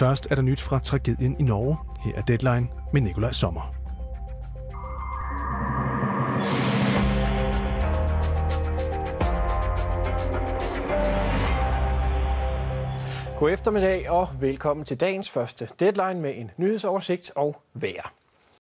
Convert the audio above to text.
først er der nyt fra tragedien i Norge. Her er Deadline med Nikolaj Sommer. God eftermiddag og velkommen til dagens første deadline med en nyhedsoversigt og vejr.